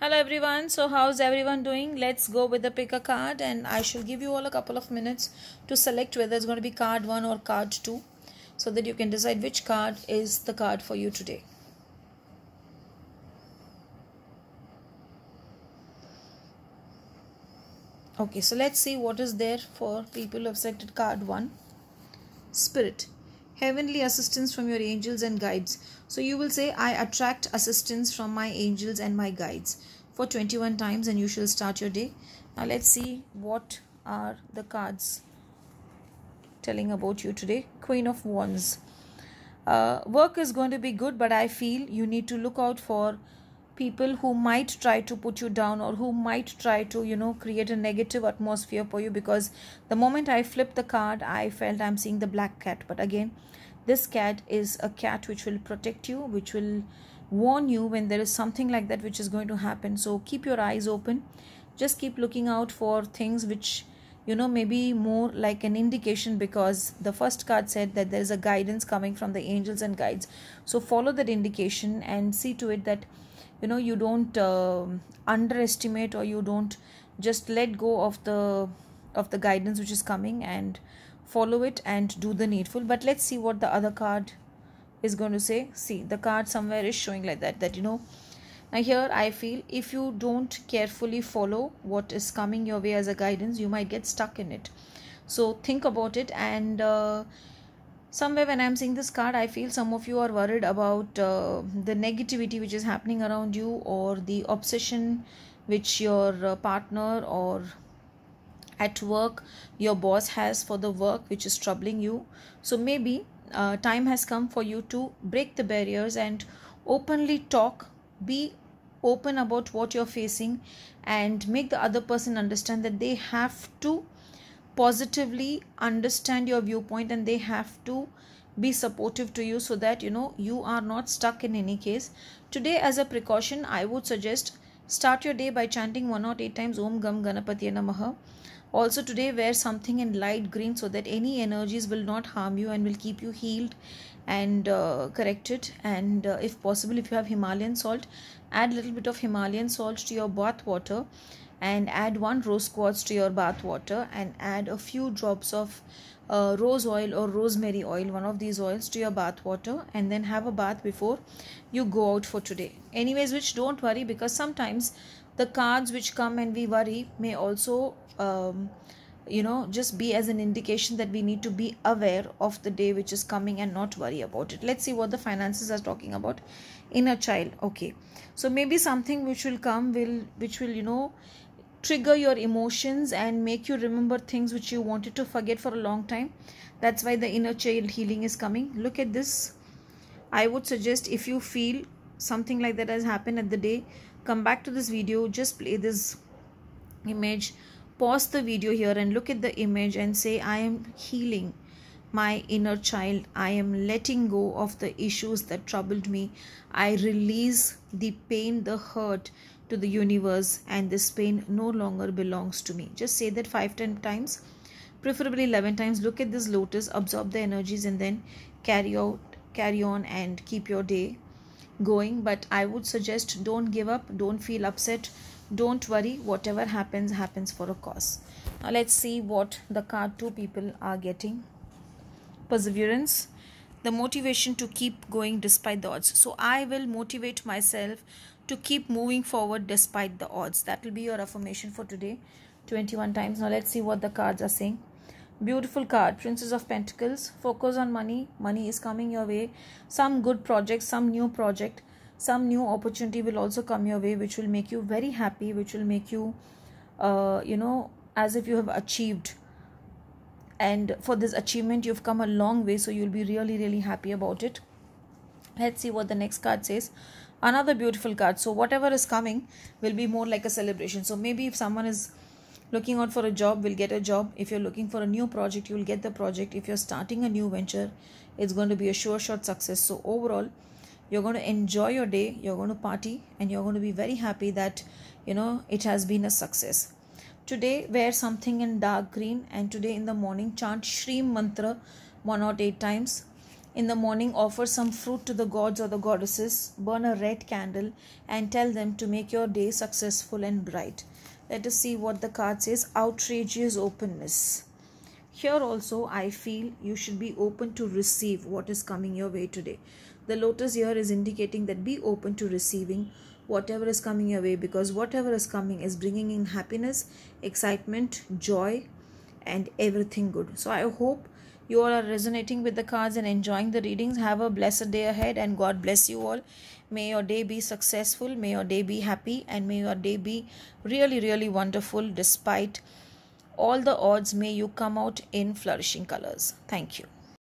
Hello everyone. So how's everyone doing? Let's go with the pick a card and I shall give you all a couple of minutes to select whether it's going to be card 1 or card 2 so that you can decide which card is the card for you today. Okay, so let's see what is there for people who have selected card 1. Spirit heavenly assistance from your angels and guides. So you will say, I attract assistance from my angels and my guides for 21 times and you shall start your day. Now let's see what are the cards telling about you today. Queen of Wands. Uh, work is going to be good, but I feel you need to look out for people who might try to put you down or who might try to you know create a negative atmosphere for you because the moment i flipped the card i felt i'm seeing the black cat. But again this cat is a cat which will protect you which will warn you when there is something like that which is going to happen. So keep your eyes open. Just keep looking out for things which you know maybe more like an indication because the first card said that there is a guidance coming from the angels and guides. So follow that indication and see to it that you know you don't uh, underestimate or you don't just let go of the of the guidance which is coming and follow it and do the needful. But let's see what the other card is going to say. See the card somewhere is showing like that that you know now here i feel if you don't carefully follow what is coming your way as a guidance you might get stuck in it. So think about it and uh, somewhere when i'm seeing this card i feel some of you are worried about uh, the negativity which is happening around you or the obsession which your uh, partner or at work your boss has for the work which is troubling you. So maybe uh, time has come for you to break the barriers and openly talk be open about what you're facing and make the other person understand that they have to positively understand your viewpoint and they have to be supportive to you so that you know you are not stuck in any case. Today as a precaution i would suggest start your day by chanting one or eight times om gam ganapati namaha also today wear something in light green so that any energies will not harm you and will keep you healed and uh, corrected. And uh, if possible if you have himalayan salt add a little bit of himalayan salt to your bath water and add one rose quartz to your bath water and add a few drops of uh, rose oil or rosemary oil one of these oils to your bath water and then have a bath before you go out for today. Anyways which don't worry because sometimes the cards which come and we worry may also um, you know just be as an indication that we need to be aware of the day which is coming and not worry about it. Let's see what the finances are talking about inner child. Okay. So maybe something which will come will which will you know trigger your emotions and make you remember things which you wanted to forget for a long time. That's why the inner child healing is coming. Look at this. I would suggest if you feel something like that has happened at the day come back to this video just play this image pause the video here and look at the image and say i am healing my inner child. I am letting go of the issues that troubled me. I release the pain the hurt to the universe and this pain no longer belongs to me. Just say that 5 10 times preferably 11 times. Look at this lotus absorb the energies and then carry out carry on and keep your day going but i would suggest don't give up don't feel upset don't worry whatever happens happens for a cause now let's see what the card two people are getting perseverance the motivation to keep going despite the odds so i will motivate myself to keep moving forward despite the odds. That will be your affirmation for today 21 times. Now let's see what the cards are saying. Beautiful card, Princess of Pentacles. Focus on money. Money is coming your way. Some good project, some new project, some new opportunity will also come your way, which will make you very happy, which will make you, uh, you know, as if you have achieved. And for this achievement, you've come a long way, so you'll be really, really happy about it. Let's see what the next card says another beautiful card so whatever is coming will be more like a celebration so maybe if someone is looking out for a job will get a job. If you're looking for a new project you will get the project. If you're starting a new venture it's going to be a sure shot success. So overall you're going to enjoy your day you're going to party and you're going to be very happy that you know it has been a success. Today wear something in dark green and today in the morning chant shri mantra one or eight times. In the morning offer some fruit to the gods or the goddesses burn a red candle and tell them to make your day successful and bright let us see what the card says. Outrageous openness. Here also i feel you should be open to receive what is coming your way today. The lotus here is indicating that be open to receiving whatever is coming your way because whatever is coming is bringing in happiness excitement joy and everything good. So i hope you all are resonating with the cards and enjoying the readings. Have a blessed day ahead and god bless you all. May your day be successful. May your day be happy and may your day be really really wonderful despite all the odds. May you come out in flourishing colors. Thank you